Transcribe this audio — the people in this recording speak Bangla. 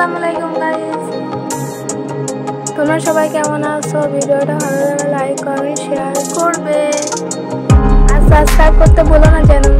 আসসালামু আলাইকুম গাইস তোমরা সবাই কেমন আছো? ভিডিওটা ভালো লাগলে লাইক কমেন্ট শেয়ার করবে। আর সাবস্ক্রাইব করতে বলো না চ্যানেল